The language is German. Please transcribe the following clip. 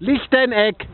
Lichteneck